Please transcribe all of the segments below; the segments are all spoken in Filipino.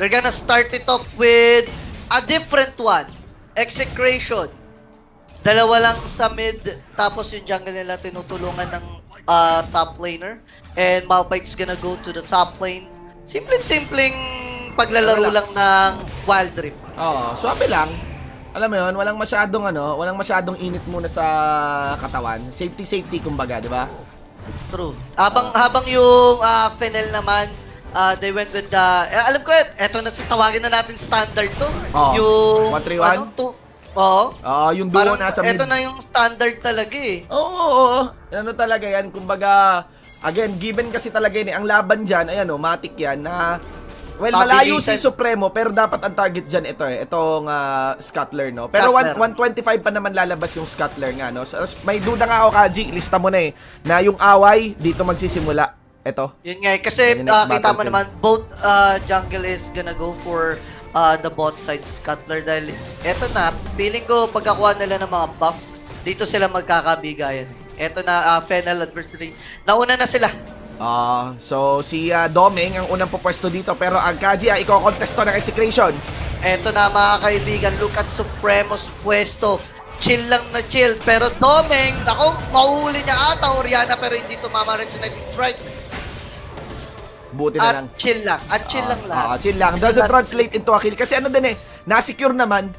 They're gonna start it off with a different one. Execration. Dalawa lang sa mid, tapos yung jungle nila tinutulungan ng uh, top laner. And Malphite's gonna go to the top lane. Simpleng-simpleng paglalaro lang ng Wild Rift. Oo, swabe lang. Alam mo yun, walang masyadong ano, walang masyadong init muna sa katawan. Safety safety kumbaga, 'di ba? True. Habang habang yung uh, Fennel naman uh, they went with the eh, alam ko eto na sa tawagin na natin standard to. Oo. Yung 131? ano to? Oo. Oo, yung duo Parang nasa mid. eto na yung standard talaga eh. Oo, oo, oo. Ano talaga yan, kumbaga, again, given kasi talaga yun, eh, ang laban dyan, ayan o, matik yan, na, well, malayo si. Supremo, pero dapat ang target dyan, ito eh, itong uh, Scuttler, no? Pero one- Scuttler. 125 pa naman lalabas yung Scuttler nga, no? So, may duda nga ako, Kaji, lista mo na eh, na yung away, dito magsisimula. Ito. Yun nga eh. Kasi uh, kita mo naman both uh, jungle is gonna go for uh, the bot side Scuttler dahil eto na, feeling ko pagkakuha nila ng mga buff, dito sila magkakabigayan. Eto na uh, Fennel adversary. Nauna na sila. Ah, so si uh, Doming ang unang pupwesto dito, pero ang Kaji ay iko-contesto ng execution. Eto na mga kaibigan, look at Supremos pwesto. Chill lang na chill. Pero Domeng, ako, mahuhuli niya ata Oriana pero hindi tumama rin sa Lightning Strike. Buti na lang. At chill lang. At chill lang lahat. Ah, chill lang. Doesn't lang. translate into a kill. Kasi ano din eh, na-secure naman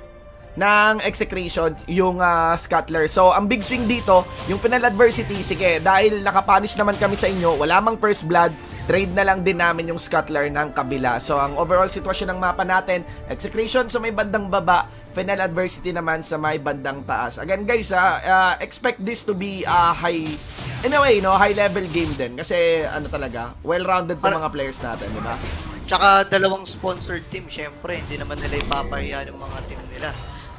ng execration yung uh, Scuttler. So, ang big swing dito, yung final adversity, sige, dahil nakapunish naman kami sa inyo, wala mang first blood, trade na lang din namin yung Scuttler ng kabila. So, ang overall sitwasyon ng mapa natin, execration sa may bandang baba, final adversity naman sa may bandang taas. Again, guys, ah, ah, expect this to be a high, in a way, no, high level game din. Kasi, ano talaga, well-rounded to Para- mga players natin, di ba? Tsaka dalawang sponsored team, syempre, hindi naman nila ipapahiya yung mga team nila.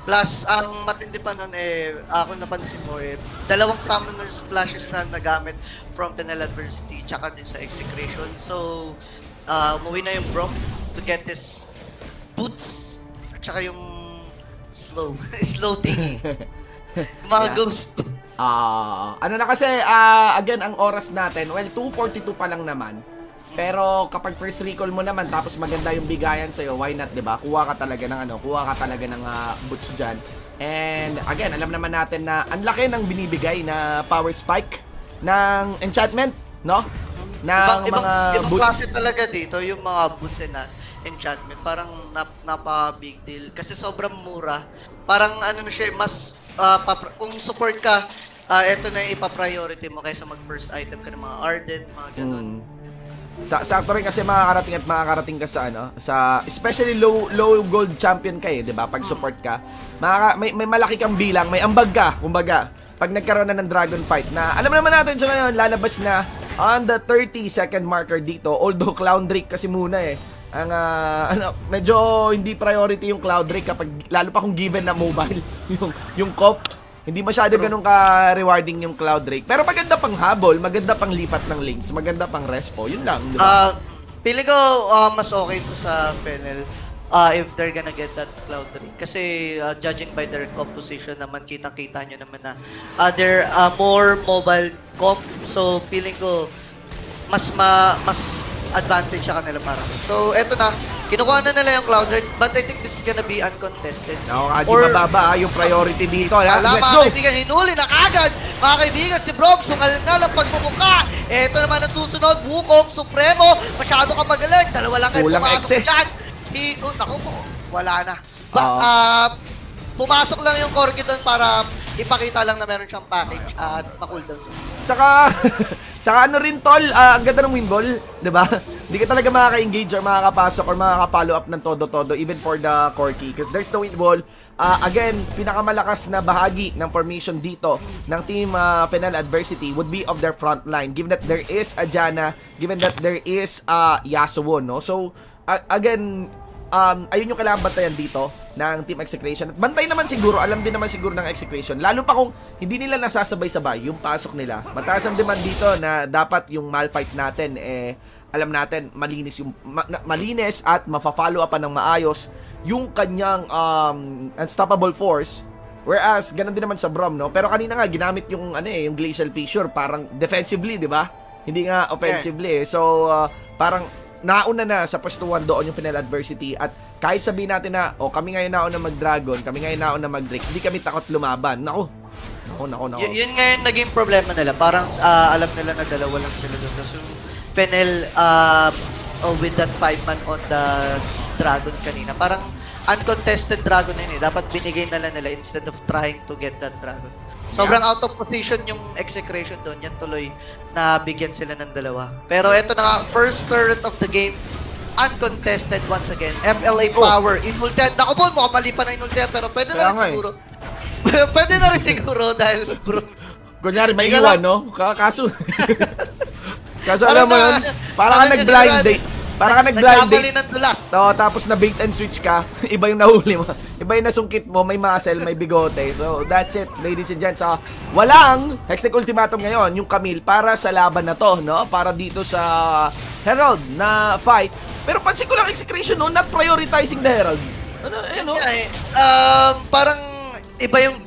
Plus, ang matindi pa nun eh, ako napansin mo eh, dalawang summoners flashes na nagamit from Penal Adversity, tsaka din sa Execration. So, uh, umuwi na yung Brom to get his boots, at tsaka yung slow, slow thingy. Mga Yeah. ghost. Ah, ano na kasi ah, again ang oras natin, well 242 pa lang naman. Pero kapag first recall mo naman tapos maganda yung bigayan sa why not, 'di ba? Kuha ka talaga ng ano, kuha ka talaga ng ah, boots diyan. And again, alam naman natin na ang laki ng binibigay na power spike ng enchantment, no? Ng Ibang, ibang, mga ibang boots. klase talaga dito, yung mga boots and uh, enchantment, parang nap, napa big deal. Kasi sobrang mura. Parang ano na siya, mas, uh, kung support ka, uh, ito na yung ipa-priority mo kaysa mag first item ka ng mga Ardent, mga ganun. Mm. Sa sakto rin kasi makakarating at makakarating ka sa ano, sa especially low low gold champion ka eh, 'di ba? Pag support ka, makaka, may may malaki kang bilang, may ambag ka, kumbaga. Pag nagkaroon na ng dragon fight na alam naman natin sa ngayon lalabas na on the 30 second marker dito, although Clown Drake kasi muna eh. Ang ah, ano, medyo hindi priority yung Cloud Drake kapag lalo pa kung given na mobile yung yung cop hindi masyado ganun ka-rewarding yung Cloud Drake. Pero maganda pang habol, maganda pang lipat ng lanes, maganda pang respo. Yun lang, di ba? Uh, feeling ko uh, mas okay to sa Fennel uh, if they're gonna get that Cloud Ring. Kasi uh, judging by their composition naman, kita-kita nyo naman na uh, they're uh, more mobile comp. So feeling ko mas ma mas advantage sa kanila para. So eto na, kinukuha na nila yung Cloud Ring, but I think this is gonna be uncontested. Ako, Kaji, Or- mababa ah, yung priority dito. Wala Let's mga go! kaibigan, hinuli na kagad. Mga kaibigan, si Brom, sungal-ngal ang pagmumuka. Ito naman ang susunod, Wukong, Supremo. Masyado ka magaling. Dalawa lang kayo pumasok eh. dyan. Hito, naku po, wala na. Ba, Oo. ah, pumasok lang yung Corgi doon para ipakita lang na meron siyang package at pa-cooldown. Tsaka, tsaka ano rin tol, ah, ang ganda ng win ball, 'di ba? Hindi ka talaga makaka-engage or makakapasok or makaka-follow up ng todo-todo even for the Corki because there's no win ball. Ah, again, pinakamalakas na bahagi ng formation dito ng team ah, Final Adversity would be of their front line given that there is a Janna, given that there is a Yasuo, no? So, a- again, um, ayun yung kailangan bantayan dito ng Team Execration. At bantay naman siguro, alam din naman siguro ng Execration. Lalo pa kung hindi nila nasasabay-sabay yung pasok nila. Mataas ang demand dito na dapat yung malfight natin, eh, alam natin, malinis yung, ma- malinis at mafa-follow up pa ng maayos yung kanyang um, unstoppable force Whereas, ganun din naman sa Brom, no? Pero kanina nga, ginamit yung, ano eh, yung Glacial Fissure, parang defensively, di ba? Hindi nga offensively, eh. So, uh, parang, nauna na sa 1 doon yung Final Adversity at kahit sabihin natin na, oh, kami ngayon nauna mag-Dragon, kami ngayon nauna mag-Drake, hindi kami takot lumaban. Nako, nako, nako, nako. Yun nga yung naging problema nila. Parang ah, alam nila na dalawa lang sila doon. Yung Fennel uh, oh, with that five man on the Dragon kanina, parang uncontested Dragon yun eh. Dapat binigay na lang nila instead of trying to get that Dragon. Sobrang out of position yung execration doon. Yan tuloy na bigyan sila ng dalawa. Pero eto na nga, first turret of the game, uncontested once again. FLA Oh. power, inultian. Ako po, mukhang pa na inultian, pero pwede Kaya na rin nga eh. siguro. pwede na rin siguro dahil bro. Kunyari, may iwan, no? Ka- Kaso, kaso alam mo na- yun, parang ka nag-blind date. Parang ka nag-blind date. ng tulas. So, tapos na bait and switch ka, iba yung nahuli mo. Iba yung nasungkit mo, may muscle, may bigote. So, that's it, ladies and gents. So, walang Hextech Ultimatum ngayon, yung Camille, para sa laban na to, no? Para dito sa Herald na fight. Pero pansin ko lang execration, no? Not prioritizing the Herald. Ano, eh, no? Nga eh. Um, parang iba yung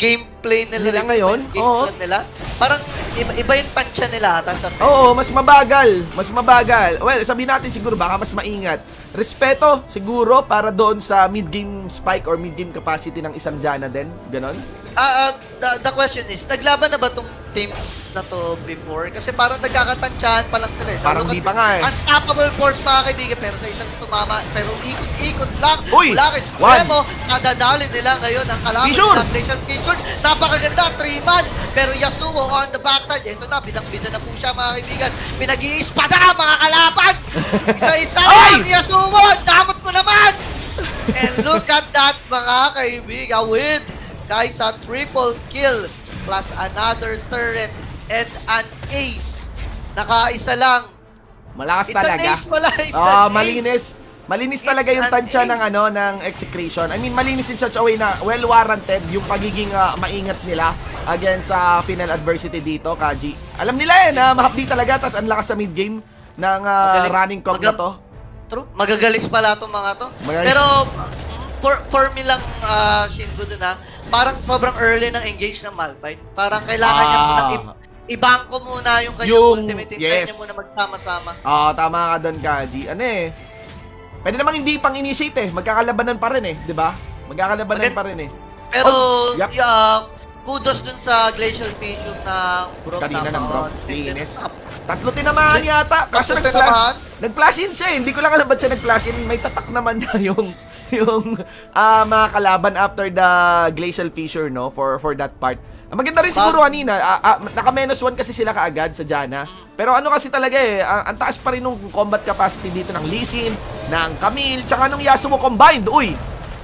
gameplay nila. Nila ngayon? Oo. nila. Parang iba, iba yung tansya nila ata sa Oo, mas mabagal. Mas mabagal. Well, sabihin natin siguro baka mas maingat. Respeto siguro para doon sa mid-game spike or mid-game capacity ng isang Jana din. Ganon. Ah, ah, the, the question is, naglaban na ba tong teams na to before? Kasi parang nagkakatansyahan pa lang sila eh. Parang di pa nga eh. Unstoppable force mga kaibigan, pero sa isang tumama, pero ikot-ikot lang. Uy! Mula kay Supremo, nadadali nila ngayon ang kalaban Fissure! ng Glacial Fissure. Napakaganda, 3 man. Pero Yasuo on the backside, ito na, bidang-bida na po siya mga kaibigan. Pinag-iispada mga kalaban! Isa-isa lang, Yasuo! Damot mo naman! And look at that mga kaibigan with guys a triple kill plus another turret and an ace. Nakaisa lang. Malakas It's an talaga. ace pala. It's Ah, an ace. Malinis. It's talaga yung an tansya ng ano ng execution. I mean, malinis in such a way na well warranted yung pagiging ah, maingat nila against sa final adversity dito, Kaji. Alam nila eh na mahapdi talaga tas ang lakas sa mid game ng ah, Magaling. running cog na Magam- to. True. Magagalis pala itong mga to. Magaling. Pero for, for me lang, uh, Shingo dun ha, parang sobrang early ng engage ng Malphite. Parang kailangan niya Ah. munang i- ibangko muna yung kanyang Yung- ultimate. Yes. niya muna magsama-sama. Oo, tama ka doon, Kaji. Ano eh. Pwede namang hindi pang initiate eh. Magkakalabanan pa rin eh, 'di ba? Magkakalabanan Magand- pa rin eh. Pero, Oh, yup. yeah, kudos dun sa Glacial Fissure na bro. Kanina ng bro. Linis. Tatlo tinamaan yata. Tatlo nag-flash, nag-flash in siya eh. Hindi ko lang alam ba't siya nag-flash in. May tatak naman na yung yung ah, mga kalaban after the glacial fissure no for for that part. Ang maganda rin siguro kanina, ah, ah, naka minus 1 kasi sila kaagad sa Jana. Pero ano kasi talaga eh, ah, ang taas pa rin ng combat capacity dito ng Lee Sin, ng Camille, tsaka ng Yasuo combined. Uy,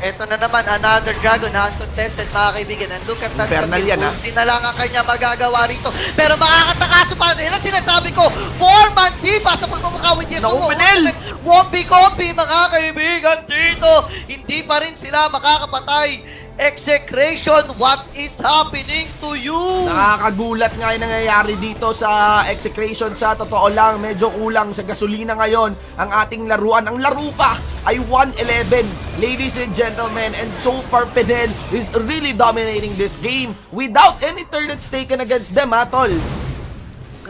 Eto na naman, another Dragon na uncontested mga kaibigan. And look at that. Infernal yan, ha? Ulti na lang ang kanya magagawa rito. Pero makakatakaso pa rin. Ang sinasabi ko, 4 man si sa pagmamukha with Yasuo. Naku, Pinel! Wompi Kompi mga kaibigan dito. Hindi pa rin sila makakapatay. Execration, what is happening to you? Nakakagulat nga yung nangyayari dito sa execration sa totoo lang. Medyo kulang sa gasolina ngayon ang ating laruan. Ang laro pa ay 111. Ladies and gentlemen, and so far Pinel is really dominating this game without any turrets taken against them, ha, tol?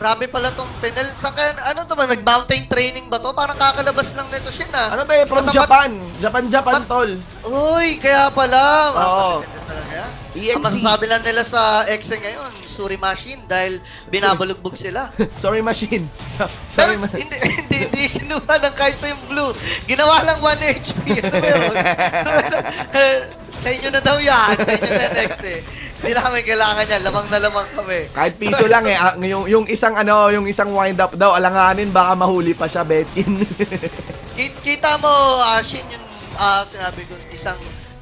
Grabe pala tong Pinel. Sa kaya, ano to ba, nag-mountain training ba to? Parang kakalabas lang nito siya na. Ano to eh, from Matamat- Japan. Japan, Japan, Mat- tol. Uy, kaya pala. Oo. Talaga. EXE. Ang masasabi lang nila sa EXE ngayon, Suri Machine, dahil binabalugbog sila. Sorry, machine. So, Pero sorry, ma- hindi, hindi, hindi kinuha ng Kaiso yung blue. Ginawa lang 1 HP. Ano ba yun? sa inyo na daw yan. Sa inyo na next eh. Hindi namin kailangan yan. Lamang na lamang kami. Kahit piso lang eh. Ah, yung, yung isang ano, yung isang wind up daw, alanganin baka mahuli pa siya, Betchin. Ki- Kita mo, uh, Shin, yung ah, sinabi ko, isang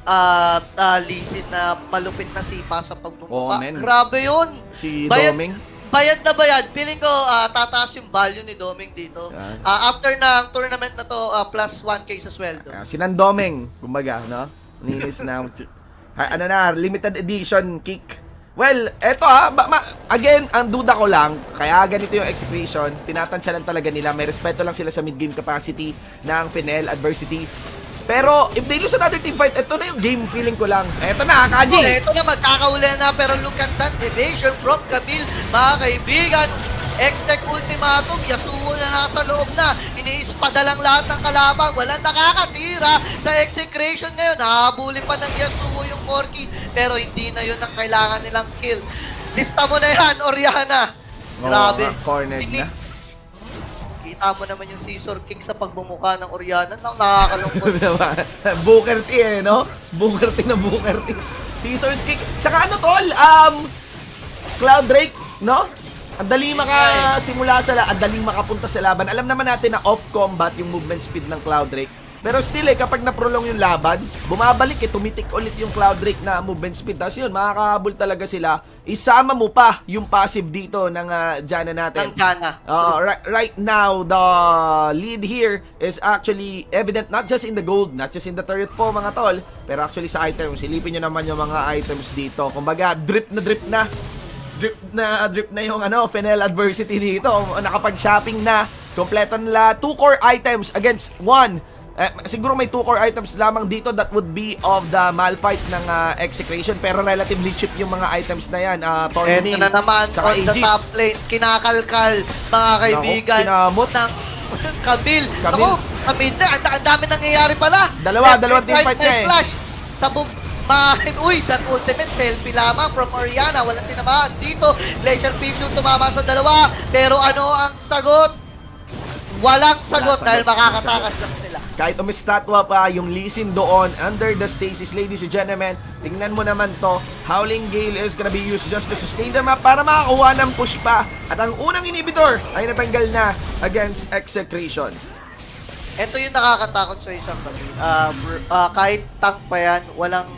uh, lisin na malupit na sipa sa Oo, pagmumukha. men. Grabe yun. si Bayad- Doming. Bayad na bayad. Feeling ko ah, tataas yung value ni Doming dito. Yan. Ah, after ng tournament na to, ah, plus 1k sa sweldo. Ah, sinandoming, kumbaga, no? Ninis na. Ah, ano na, limited edition kick. Well, eto ha, ba, ma, again, ang duda ko lang, kaya ganito yung execution, tinatansya lang talaga nila, may respeto lang sila sa mid-game capacity ng Pinel adversity. Pero, if they lose another team fight, eto na yung game feeling ko lang. Eto na, Kaji! Oh, eto na, magkakauli na, pero look at that evasion from Camille, mga kaibigan. Extec Ultimatum, Yasuo na nasa loob na. Iniispada lang lahat ng kalaban. Walang nakakatira sa execration ngayon. Hahabulin pa ng Yasuo Corki. Pero hindi na yun ang kailangan nilang kill. Lista mo na yan, Oriana. Grabe. Cornered na. Kita mo naman yung Scissor King sa pagmumukha ng Oriana. Nang nakakalungkot. Booker T eh, no? Booker T na Booker T. Scissors kick. Tsaka ano tol, um, Cloud Drake, no? Ang dali makasimula sa la, ang daling makapunta sa laban. Alam naman natin na off combat yung movement speed ng Cloud Drake. Pero still eh, kapag na-prolong yung laban, bumabalik eh, tumitik ulit yung Cloud Drake na movement speed. Tapos yun, makakahabol talaga sila. Isama mo pa yung passive dito ng uh, Jana natin. ng Jana. Uh, right, right now, the lead here is actually evident not just in the gold, not just in the turret po mga tol, pero actually sa items. Silipin nyo naman yung mga items dito. Kumbaga, drip na drip na. Drip na drip na yung ano, Fenel adversity dito. Nakapag-shopping na. Kompleto nila two core items against one. Eh, siguro may two core items lamang dito that would be of the Malphite ng uh, Execration pero relatively cheap yung mga items na yan. Uh, Eto Tormenting, na naman on the Aegis. top lane. Kinakalkal, mga kaibigan. kinamot. ng Camille. Camille. Ako, Camille na. Ang, ang dami nangyayari pala. Dalawa, Left dalawang and right teamfight niya eh. Clash. Sabog uy, that ultimate selfie lamang from Oriana. Walang tinamaan dito. Glacier Fusion tumama sa dalawa. Pero ano ang sagot? Walang sagot sagot, dahil makakatakas lang sila. Kahit umistatwa pa yung Lisin doon under the stasis, ladies and gentlemen, tingnan mo naman to. Howling Gale is gonna be used just to sustain the map para makakuha ng push pa. At ang unang inhibitor ay natanggal na against Execration. Ito yung nakakatakot sa isang kami. Br- ah, kahit tank pa yan, walang,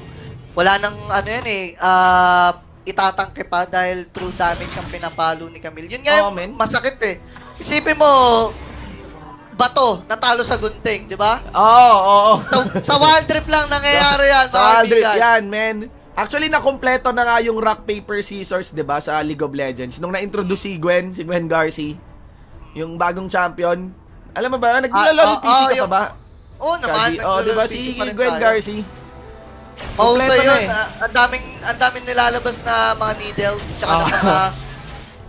wala nang ano yan eh, ah, itatangke pa dahil true damage ang pinapalo ni Camille. Yun nga yung men. masakit eh. Isipin mo, bato, natalo sa gunting, di ba? Oo, oo, oo. Sa, sa wild trip lang nangyayari yan, Sa Aldrich kaibigan. yan, men. Actually, nakompleto na nga yung rock, paper, scissors, di ba, sa League of Legends. Nung na-introduce si Gwen, si Gwen Garci, yung bagong champion. Alam mo ba, naglalaro Ah, ah, PC ah, ka pa yung- ba? Oo naman, Kagi- oh, di ba si pa Gwen tayo. Kompleto na yun. eh. Ah, Ang daming, ang daming nilalabas na mga needles, tsaka ng Ah. mga...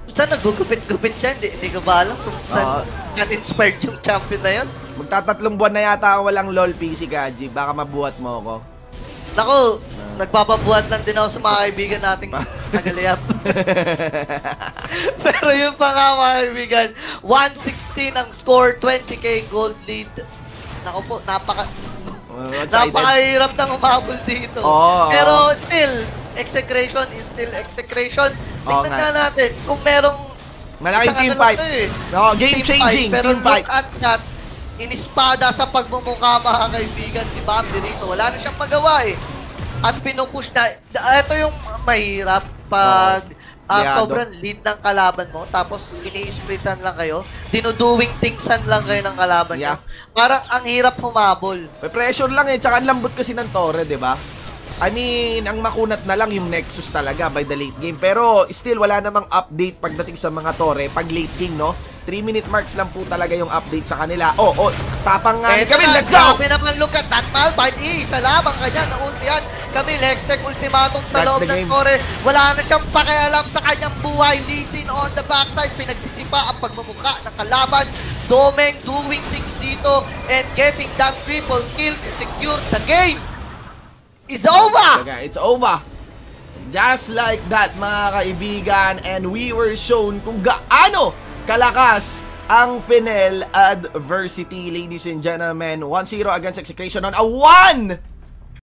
Basta nagugupit-gupit siya, hindi, hindi ko ba alam kung saan, Ah. Saan inspired yung champion na yun. Magtatatlong buwan na yata ako walang LOL PC, Kaji. Baka mabuhat mo ako. Naku, nagpapabuhat lang din ako sa mga kaibigan nating tagaliyap. Pero yun pa nga mga kaibigan, 116 ang score, 20k gold lead. Naku po, napaka... Napakahirap nang umabol dito. Oo. Pero still, execration is still execration. Tingnan nga. nga natin kung merong Malaking team ano fight. eh. Oo, game Team changing, fight. Pero team fight. look at that, inispada sa pagmumukha mga kaibigan si Bambi rito. Wala na siyang magawa eh. At pinupush na, ito yung mahirap pag ah, Liado. sobrang lead ng kalaban mo, tapos ini-splitan lang kayo, dinuduwing tingsan lang kayo ng kalaban Yeah. nyo. Parang ang hirap humabol. May pressure lang eh, tsaka ang lambot kasi ng Torre, di ba? I mean, ang makunat na lang yung Nexus talaga by the late game. Pero still, wala namang update pagdating sa mga Torre pag late game, no? 3 minute marks lang po talaga yung update sa kanila. Oh, oh, tapang nga ni Camille, let's go! Grabe naman look at that Malphite. Isa lamang kanya na ultihan. Camille, Hextech ultimatum sa That's loob ng. Torre. Wala na siyang pakialam sa kanyang buhay. Lisin on the backside. Pinagsisipa ang pagmumukha ng kalaban. Domeng doing things dito and getting that triple kill to secure the game. Is over! Okay, it's over. Just like that, mga kaibigan. And we were shown kung gaano kalakas ang Fenel Adversity, ladies and gentlemen. 1-0 against Execution on a 1